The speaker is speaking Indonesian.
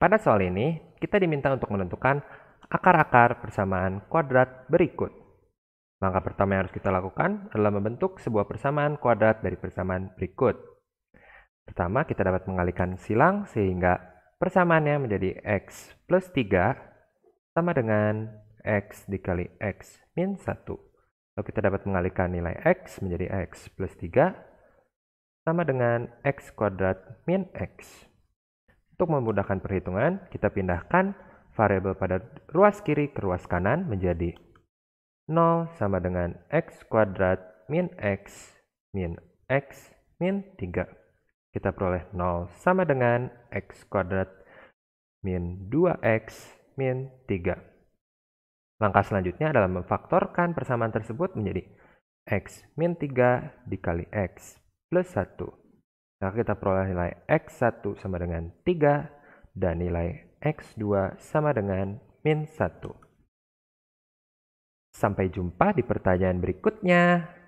Pada soal ini, kita diminta untuk menentukan akar-akar persamaan kuadrat berikut. Langkah pertama yang harus kita lakukan adalah membentuk sebuah persamaan kuadrat dari persamaan berikut. Pertama, kita dapat mengalihkan silang sehingga persamaannya menjadi x plus 3 sama dengan x dikali x min 1. Lalu kita dapat mengalihkan nilai x menjadi x plus 3 sama dengan x kuadrat min x. Untuk memudahkan perhitungan, kita pindahkan variabel pada ruas kiri ke ruas kanan menjadi 0 sama dengan x kuadrat min x min x min 3. Kita peroleh 0 sama dengan x kuadrat min 2x min 3. Langkah selanjutnya adalah memfaktorkan persamaan tersebut menjadi x min 3 dikali x plus 1. Maka kita peroleh nilai X1 sama dengan 3 dan nilai X2 sama dengan min 1. Sampai jumpa di pertanyaan berikutnya.